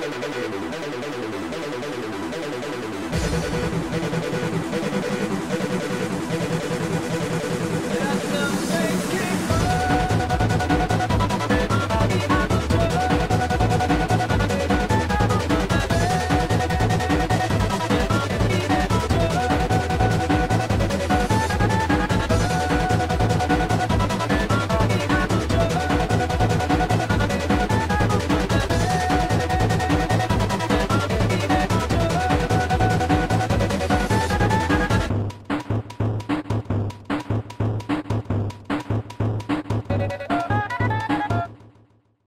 ¡Gracias!